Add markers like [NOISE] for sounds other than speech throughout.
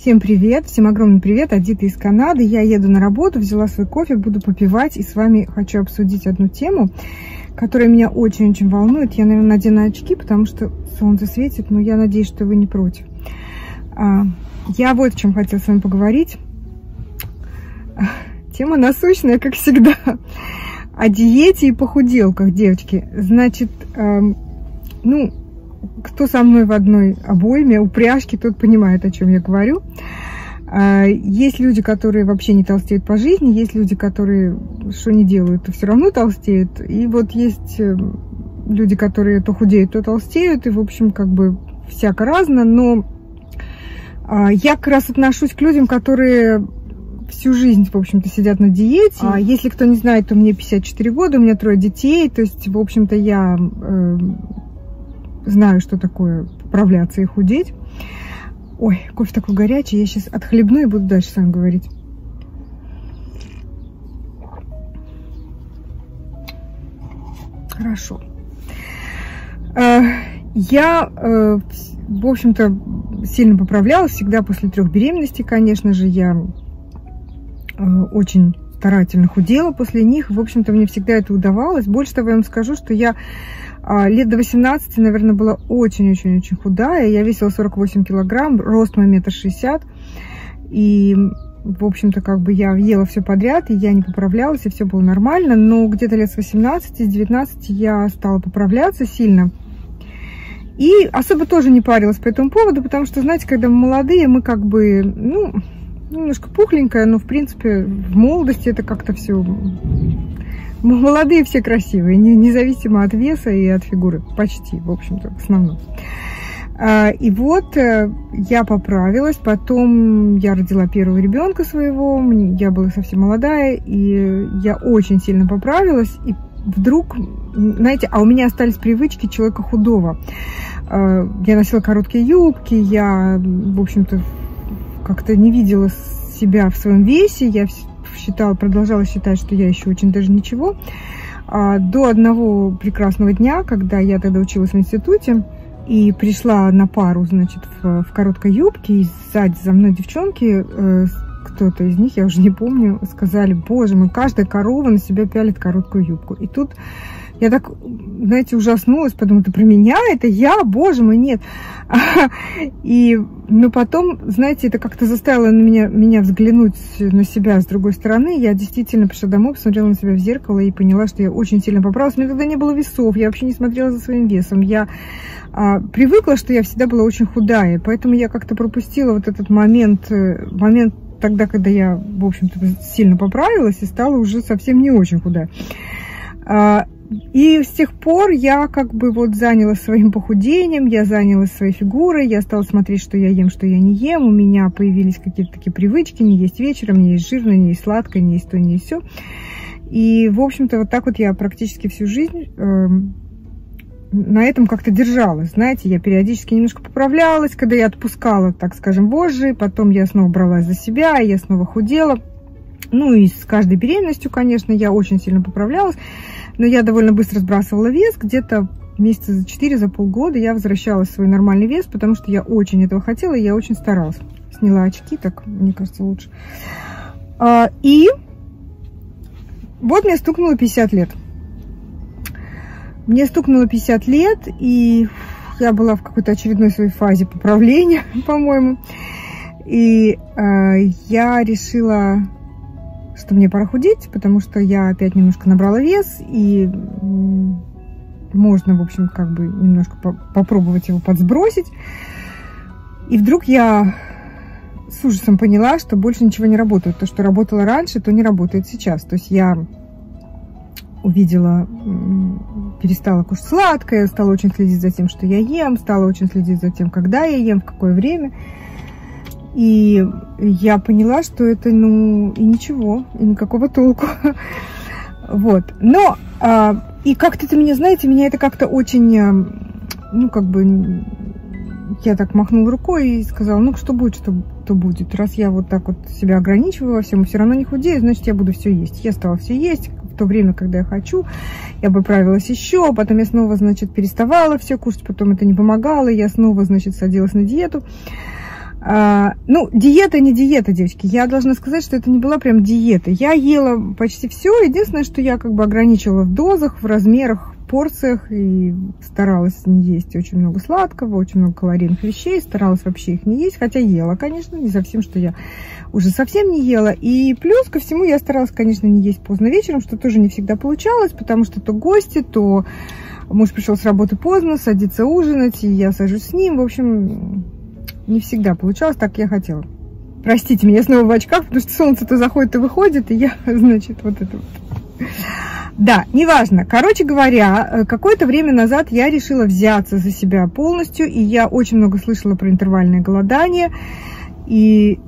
Всем привет, всем огромный привет, Адита из Канады. Я еду на работу, взяла свой кофе, буду попивать и с вами хочу обсудить одну тему, которая меня очень-очень волнует. Я, наверное, надену очки, потому что солнце светит, но я надеюсь, что вы не против. А, я вот о чем хотела с вами поговорить. [LAUGHS] Тема насущная, как всегда. О диете и похуделках, девочки. Значит, эм, ну, кто со мной в одной обойме, упряжке, тот понимает, о чем я говорю. А, есть люди, которые вообще не толстеют по жизни, есть люди, которые что не делают, то все равно толстеют. И вот есть э, люди, которые то худеют, то толстеют, и, в общем, как бы всяко разно, но а, я как раз отношусь к людям, которые всю жизнь, в общем-то, сидят на диете. А если кто не знает, то мне 54 года, у меня трое детей, то есть, в общем-то, я э, знаю, что такое поправляться и худеть. Ой, кофе такой горячий, я сейчас отхлебну и буду дальше с вами говорить. Хорошо. Э, я, э, в общем-то, сильно поправлялась всегда после трех беременностей, конечно же. Я э, очень старательно худела после них. В общем-то, мне всегда это удавалось. Больше того, я вам скажу, что я лет до 18, наверное, была очень-очень-очень худая. Я весила 48 килограмм, рост мой метр шестьдесят. И, в общем-то, как бы я ела все подряд, и я не поправлялась, и все было нормально. Но где-то лет с 18, с 19 я стала поправляться сильно. И особо тоже не парилась по этому поводу, потому что, знаете, когда мы молодые, мы как бы, ну, немножко пухленькая, но, в принципе, в молодости это как-то все молодые все красивые, независимо от веса и от фигуры. Почти, в общем-то, в основном. А, и вот э, я поправилась, потом я родила первого ребенка своего, я была совсем молодая, и я очень сильно поправилась, и вдруг, знаете, а у меня остались привычки человека худого. А, я носила короткие юбки, я, в общем-то, как-то не видела себя в своем весе, я считала, продолжала считать, что я еще очень даже ничего. А до одного прекрасного дня, когда я тогда училась в институте, и пришла на пару, значит, в, в короткой юбке, и сзади за мной девчонки, э, кто-то из них, я уже не помню, сказали, боже мой, каждая корова на себя пялит короткую юбку. И тут я так, знаете, ужаснулась, подумала, это про меня, это я, боже мой, нет. [LAUGHS] И, но потом, знаете, это как-то заставило на меня, меня взглянуть на себя с другой стороны. Я действительно пришла домой, посмотрела на себя в зеркало и поняла, что я очень сильно поправилась. У меня тогда не было весов, я вообще не смотрела за своим весом. Я а, привыкла, что я всегда была очень худая, поэтому я как-то пропустила вот этот момент, э, момент тогда, когда я, в общем-то, сильно поправилась и стала уже совсем не очень худая. И с тех пор я как бы вот занялась своим похудением, я занялась своей фигурой, я стала смотреть, что я ем, что я не ем. У меня появились какие-то такие привычки, не есть вечером, не есть жирно, не есть сладкое, не есть то, не есть все. И, в общем-то, вот так вот я практически всю жизнь э, на этом как-то держалась. Знаете, я периодически немножко поправлялась, когда я отпускала, так скажем, вожжи, потом я снова бралась за себя, я снова худела. Ну и с каждой беременностью, конечно, я очень сильно поправлялась. Но я довольно быстро сбрасывала вес, где-то месяца за 4, за полгода я возвращалась в свой нормальный вес, потому что я очень этого хотела, и я очень старалась. Сняла очки, так, мне кажется, лучше. А, и вот мне стукнуло 50 лет. Мне стукнуло 50 лет, и я была в какой-то очередной своей фазе поправления, [LAUGHS] по-моему. И э, я решила что мне пора худеть, потому что я опять немножко набрала вес, и можно, в общем, как бы немножко по попробовать его подсбросить. И вдруг я с ужасом поняла, что больше ничего не работает. То, что работало раньше, то не работает сейчас. То есть я увидела, перестала кушать сладкое, стала очень следить за тем, что я ем, стала очень следить за тем, когда я ем, в какое время. И я поняла, что это, ну, и ничего, и никакого толку. [LAUGHS] Вот. Но, а, и как-то это меня, знаете, меня это как-то очень, а, ну, как бы, я так махнула рукой и сказала, ну, что будет, что то будет. Раз я вот так вот себя ограничиваю во всем, все равно не худею, значит, я буду все есть. Я стала все есть в то время, когда я хочу. Я бы правилась еще, потом я снова, значит, переставала все кушать, потом это не помогало, я снова, значит, садилась на диету. А, ну, диета не диета, девочки. Я должна сказать, что это не была прям диета. Я ела почти все. Единственное, что я как бы ограничивала в дозах, в размерах, порциях и старалась не есть очень много сладкого, очень много калорийных вещей, старалась вообще их не есть, хотя ела, конечно, не совсем, что я уже совсем не ела. И плюс ко всему я старалась, конечно, не есть поздно вечером, что тоже не всегда получалось, потому что то гости, то муж пришел с работы поздно, садится ужинать, и я сажусь с ним. В общем, не всегда получалось так, как я хотела. Простите меня снова в очках, потому что солнце-то заходит и выходит, и я, [LAUGHS] значит, вот это вот. Да, неважно. Короче говоря, э, какое-то время назад я решила взяться за себя полностью, и я очень много слышала про интервальное голодание, и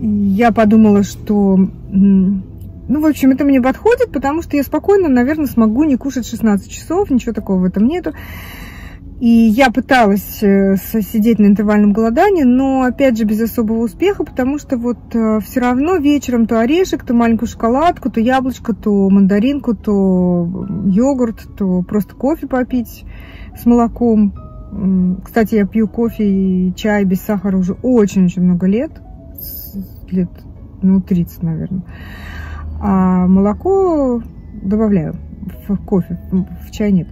я подумала, что, ну, в общем, это мне подходит, потому что я спокойно, наверное, смогу не кушать 16 часов, ничего такого в этом нету. И я пыталась э, сидеть на интервальном голодании, но опять же без особого успеха, потому что вот э, все равно вечером то орешек, то маленькую шоколадку, то яблочко, то мандаринку, то йогурт, то просто кофе попить с молоком. Кстати, я пью кофе и чай без сахара уже очень-очень много лет. Лет, ну, 30, наверное. А молоко добавляю в кофе, в чай нет.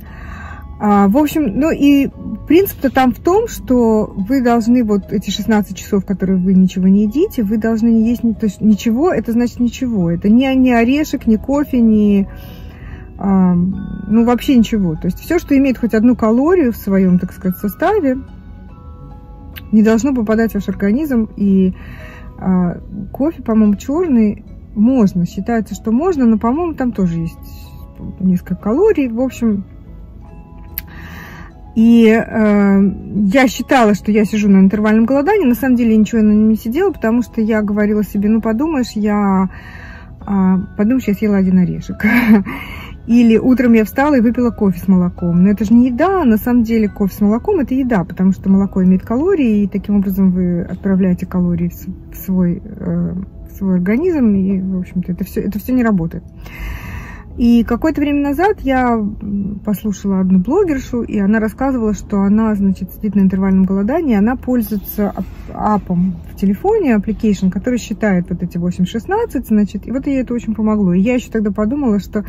А, в общем, ну и принцип-то там в том, что вы должны вот эти 16 часов, которые вы ничего не едите, вы должны не есть то есть ничего, это значит ничего. Это не, не орешек, не кофе, не... Ну, вообще ничего. То есть все, что имеет хоть одну калорию в своем, так сказать, составе, не должно попадать в ваш организм. И а, кофе, по-моему, черный можно. Считается, что можно, но, по-моему, там тоже есть несколько калорий. В общем, и э, я считала, что я сижу на интервальном голодании. На самом деле я ничего на нем не сидела, потому что я говорила себе, ну подумаешь, я э, подумаешь, я съела один орешек. [LAUGHS] Или утром я встала и выпила кофе с молоком. Но это же не еда, на самом деле кофе с молоком это еда, потому что молоко имеет калории, и таким образом вы отправляете калории в свой, э, в свой организм, и, в общем-то, это все, это все не работает. И какое-то время назад я послушала одну блогершу, и она рассказывала, что она, значит, сидит на интервальном голодании, она пользуется апом в телефоне, application, который считает вот эти 8-16, значит, и вот ей это очень помогло. И я еще тогда подумала, что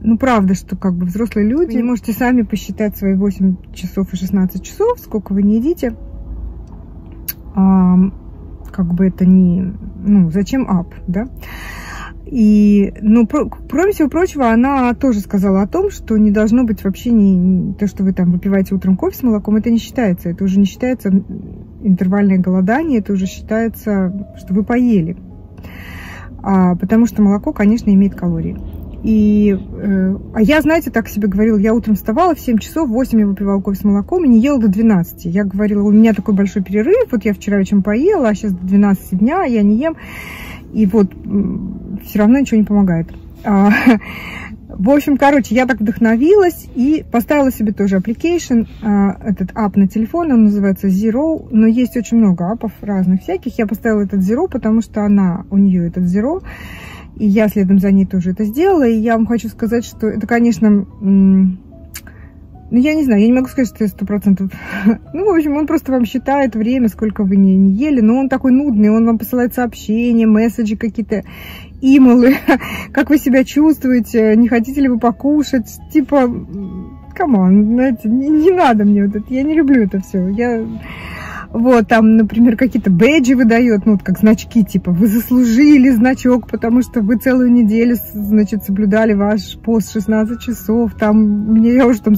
ну, правда, что как бы взрослые люди, вы можете сами посчитать свои 8 часов и 16 часов, сколько вы не едите. А, как бы это не... Ну, зачем ап, да? И, ну, кроме всего прочего, она тоже сказала о том, что не должно быть вообще не, то, что вы там выпиваете утром кофе с молоком, это не считается. Это уже не считается интервальное голодание, это уже считается, что вы поели. А, потому что молоко, конечно, имеет калории. И, э, а я, знаете, так себе говорила, я утром вставала в 7 часов, в 8 я выпивала кофе с молоком и не ела до 12. Я говорила, у меня такой большой перерыв, вот я вчера вечером поела, а сейчас до 12 дня я не ем. И вот все равно ничего не помогает. А, в общем, короче, я так вдохновилась и поставила себе тоже application, а, этот ап на телефон, он называется Zero, но есть очень много апов разных всяких. Я поставила этот Zero, потому что она, у нее этот Zero, и я следом за ней тоже это сделала. И я вам хочу сказать, что это, конечно, ну, я не знаю, я не могу сказать, что это сто процентов. [LAUGHS] Ну, в общем, он просто вам считает время, сколько вы не, не ели, но он такой нудный, он вам посылает сообщения, месседжи какие-то, имейлы, [LAUGHS] как вы себя чувствуете, не хотите ли вы покушать, типа, come on, знаете, не, не надо мне вот это, я не люблю это все, я... Вот, там, например, какие-то бэджи выдает, ну, вот как значки, типа, вы заслужили значок, потому что вы целую неделю, значит, соблюдали ваш пост 16 часов, там, мне, я уже там,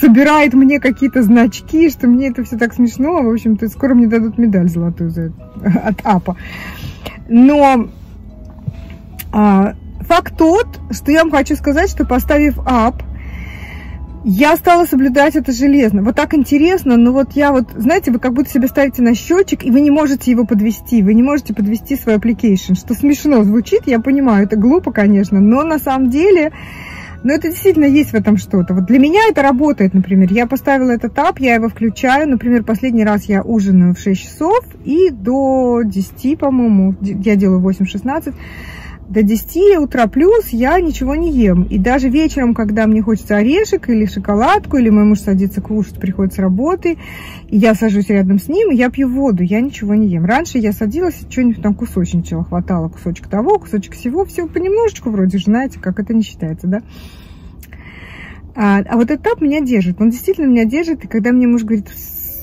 собирает мне какие-то значки, что мне это все так смешно, в общем-то, скоро мне дадут медаль золотую за это, [LAUGHS] от АПа. Но а, факт тот, что я вам хочу сказать, что поставив ап, я стала соблюдать это железно. Вот так интересно, но вот я вот, знаете, вы как будто себя ставите на счетчик, и вы не можете его подвести, вы не можете подвести свой application, что смешно звучит, я понимаю, это глупо, конечно, но на самом деле, ну это действительно есть в этом что-то. Вот для меня это работает, например, я поставила этот ап, я его включаю, например, последний раз я ужинаю в 6 часов, и до 10, по-моему, я делаю 8-16, до 10 утра плюс я ничего не ем. И даже вечером, когда мне хочется орешек или шоколадку, или мой муж садится кушать, приходит с работы, и я сажусь рядом с ним, и я пью воду, я ничего не ем. Раньше я садилась, что-нибудь там кусочничала, хватало кусочек того, кусочек всего, всего понемножечку вроде знаете, как это не считается, да? А, а вот этап меня держит, он действительно меня держит, и когда мне муж говорит,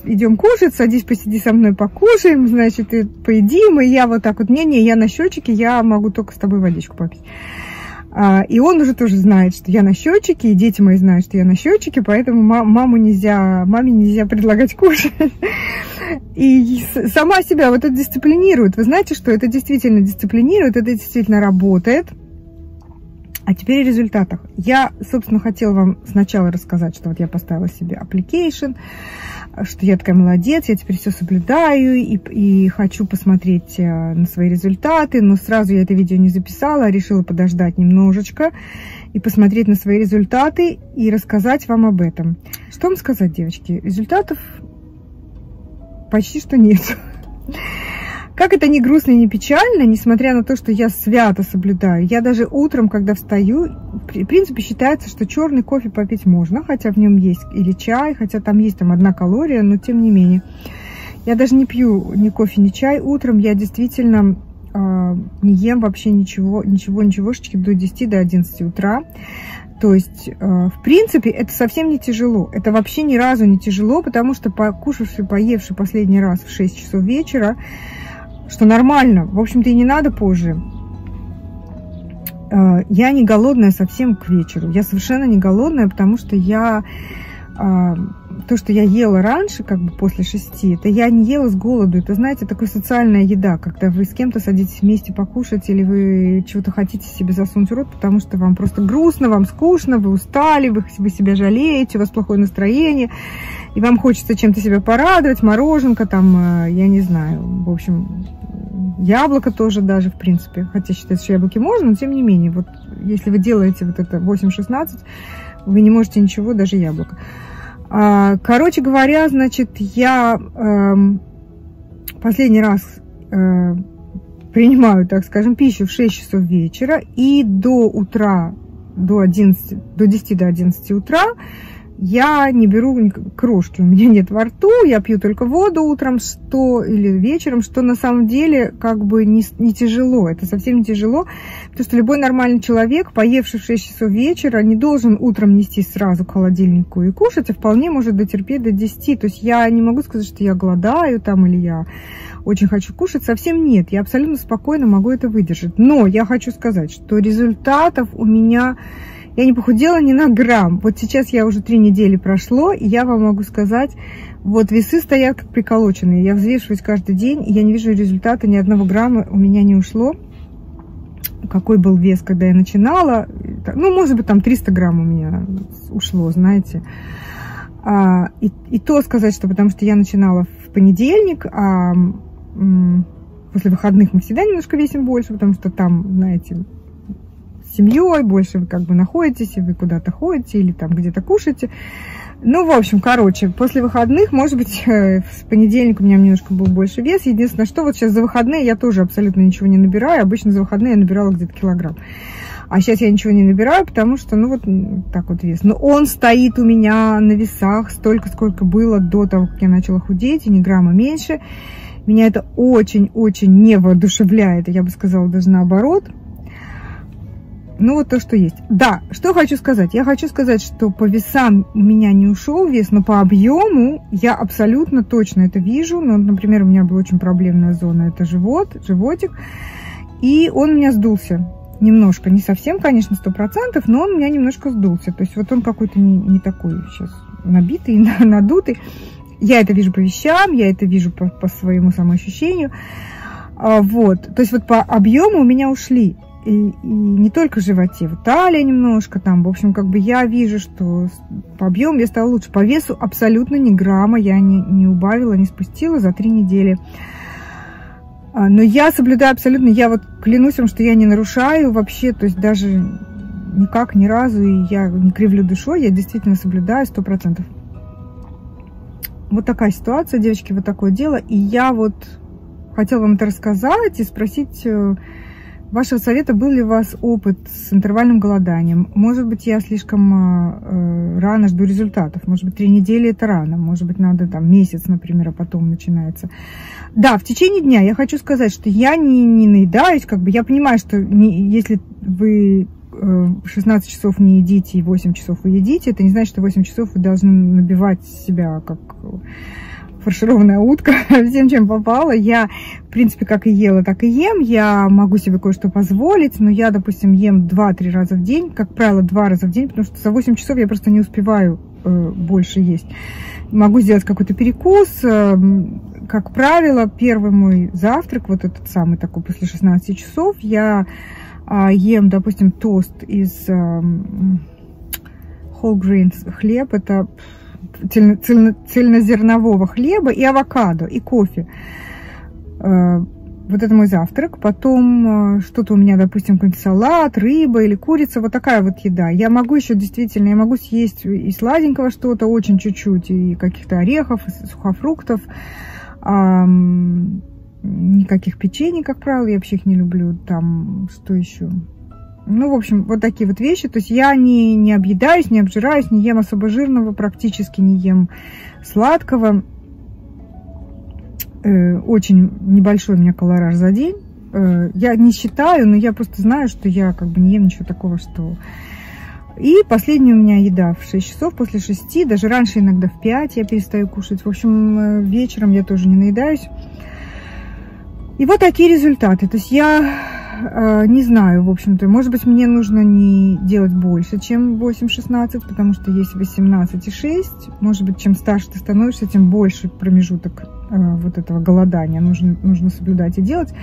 идем кушать, садись, посиди со мной, покушаем, значит, и поедим, и я вот так вот, не-не, я на счетчике, я могу только с тобой водичку попить. А, и он уже тоже знает, что я на счетчике, и дети мои знают, что я на счетчике, поэтому маму нельзя, маме нельзя предлагать кушать. [LAUGHS] И сама себя вот это дисциплинирует. Вы знаете, что это действительно дисциплинирует, это действительно работает. А теперь о результатах. Я, собственно, хотела вам сначала рассказать, что вот я поставила себе application, что я такая молодец, я теперь все соблюдаю и, и хочу посмотреть э, на свои результаты, но сразу я это видео не записала, а решила подождать немножечко и посмотреть на свои результаты и рассказать вам об этом. Что вам сказать, девочки? Результатов почти что нет. Как это не грустно и не печально, несмотря на то, что я свято соблюдаю. Я даже утром, когда встаю, в принципе, считается, что черный кофе попить можно, хотя в нем есть или чай, хотя там есть там одна калория, но тем не менее. Я даже не пью ни кофе, ни чай утром. Я действительно э, не ем вообще ничего, ничего, ничегошечки до 10, до 11 утра. То есть, э, в принципе, это совсем не тяжело. Это вообще ни разу не тяжело, потому что покушавший, поевший последний раз в 6 часов вечера, что нормально. В общем-то, и не надо позже. Э, я не голодная совсем к вечеру. Я совершенно не голодная, потому что я а, то, что я ела раньше, как бы после шести, это я не ела с голоду. Это, знаете, такая социальная еда, когда вы с кем-то садитесь вместе покушать, или вы чего-то хотите себе засунуть в рот, потому что вам просто грустно, вам скучно, вы устали, вы, себя жалеете, у вас плохое настроение, и вам хочется чем-то себя порадовать, мороженка там, э, я не знаю, в общем, яблоко тоже даже, в принципе, хотя считается, что яблоки можно, но тем не менее, вот если вы делаете вот это 8-16, вы не можете ничего, даже яблоко. А, короче говоря, значит, я эм, последний раз э, принимаю, так скажем, пищу в 6 часов вечера и до утра, до 11, до 10 до 11 утра я не беру крошки, у меня нет во рту, я пью только воду утром, что или вечером, что на самом деле как бы не, не тяжело, это совсем не тяжело, потому что любой нормальный человек, поевший в 6 часов вечера, не должен утром нести сразу к холодильнику и кушать, а вполне может дотерпеть до 10, то есть я не могу сказать, что я голодаю там или я очень хочу кушать, совсем нет, я абсолютно спокойно могу это выдержать, но я хочу сказать, что результатов у меня я не похудела ни на грамм. Вот сейчас я уже три недели прошло, и я вам могу сказать, вот весы стоят как приколоченные. Я взвешиваюсь каждый день, и я не вижу результата, ни одного грамма у меня не ушло. Какой был вес, когда я начинала? Ну, может быть, там 300 грамм у меня ушло, знаете. А, и, и то сказать, что потому что я начинала в понедельник, а после выходных мы всегда немножко весим больше, потому что там, знаете, семьей, больше вы как бы находитесь, и вы куда-то ходите или там где-то кушаете. Ну, в общем, короче, после выходных, может быть, [LAUGHS] э, с понедельника у меня немножко был больше вес. Единственное, что вот сейчас за выходные я тоже абсолютно ничего не набираю. Обычно за выходные я набирала где-то килограмм. А сейчас я ничего не набираю, потому что, ну, вот так вот вес. Но он стоит у меня на весах столько, сколько было до того, как я начала худеть, и ни грамма меньше. Меня это очень-очень не воодушевляет, я бы сказала, даже наоборот. Ну, вот то, что есть. Да, что хочу сказать. Я хочу сказать, что по весам у меня не ушел вес, но по объему я абсолютно точно это вижу. Ну, например, у меня была очень проблемная зона, это живот, животик. И он у меня сдулся немножко, не совсем, конечно, сто процентов, но он у меня немножко сдулся. То есть вот он какой-то не, не такой сейчас набитый, [LAUGHS] надутый. Я это вижу по вещам, я это вижу по, по своему самоощущению. А, вот, то есть вот по объему у меня ушли и, и не только в животе, в талии немножко там. В общем, как бы я вижу, что по объему я стала лучше. По весу абсолютно ни грамма я не, не убавила, не спустила за три недели. А, но я соблюдаю абсолютно, я вот клянусь вам, что я не нарушаю вообще, то есть даже никак, ни разу, и я не кривлю душой, я действительно соблюдаю сто процентов. Вот такая ситуация, девочки, вот такое дело. И я вот хотела вам это рассказать и спросить, э, вашего совета был ли у вас опыт с интервальным голоданием? Может быть, я слишком э, рано жду результатов. Может быть, три недели это рано. Может быть, надо там месяц, например, а потом начинается. Да, в течение дня я хочу сказать, что я не, не наедаюсь. Как бы я понимаю, что не, если вы 16 э, часов не едите и 8 часов вы едите, это не значит, что 8 часов вы должны набивать себя как фаршированная утка [LAUGHS] всем, чем попало. Я, в принципе, как и ела, так и ем. Я могу себе кое-что позволить, но я, допустим, ем 2-3 раза в день, как правило, 2 раза в день, потому что за 8 часов я просто не успеваю э, больше есть. Могу сделать какой-то перекус. Э, как правило, первый мой завтрак, вот этот самый такой после 16 часов, я э, ем, допустим, тост из э, whole grains хлеб. Это цельнозернового хлеба и авокадо, и кофе. Э, вот это мой завтрак. Потом э, что-то у меня, допустим, какой-нибудь салат, рыба или курица. Вот такая вот еда. Я могу еще действительно, я могу съесть и сладенького что-то, очень чуть-чуть, и каких-то орехов, и сухофруктов. Никаких печений, как правило, я вообще их не люблю. Там, что еще? Ну, в общем, вот такие вот вещи. То есть я не, не объедаюсь, не обжираюсь, не ем особо жирного, практически не ем сладкого. Э, очень небольшой у меня колораж за день. Э, я не считаю, но я просто знаю, что я как бы не ем ничего такого, что... И последняя у меня еда в 6 часов, после 6, даже раньше иногда в 5 я перестаю кушать. В общем, э, вечером я тоже не наедаюсь. И вот такие результаты. То есть я не знаю, в общем-то. Может быть, мне нужно не делать больше, чем 8-16, потому что есть 18 и 6. Может быть, чем старше ты становишься, тем больше промежуток э, вот этого голодания нужно, нужно соблюдать и делать.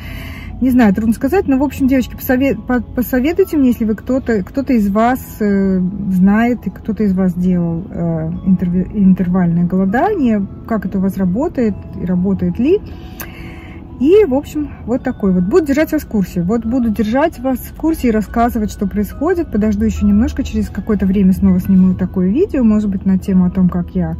Не знаю, трудно сказать, но, в общем, девочки, посовет, посоветуйте мне, если вы кто-то кто, -то, из вас э, знает, и кто-то из вас делал э, интервальное голодание, как это у вас работает, и работает ли. И, в общем, вот такой вот. Буду держать вас в курсе. Вот буду держать вас в курсе и рассказывать, что происходит. Подожду еще немножко, через какое-то время снова сниму такое видео, может быть, на тему о том, как я,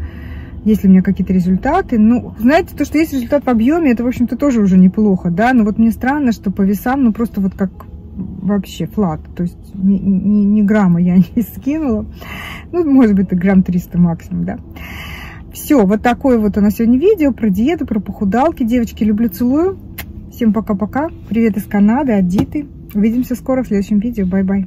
есть ли у меня какие-то результаты. Ну, знаете, то, что есть результат в объеме, это, в общем-то, тоже уже неплохо, да. Но вот мне странно, что по весам, ну, просто вот как вообще флат, то есть ни, ни, ни грамма я [LAUGHS] не скинула. Ну, может быть, грамм 300 максимум, да. Все, вот такое вот у нас сегодня видео про диету, про похудалки. Девочки, люблю, целую. Всем пока-пока. Привет из Канады, от Диты. Увидимся скоро в следующем видео. Bye-bye.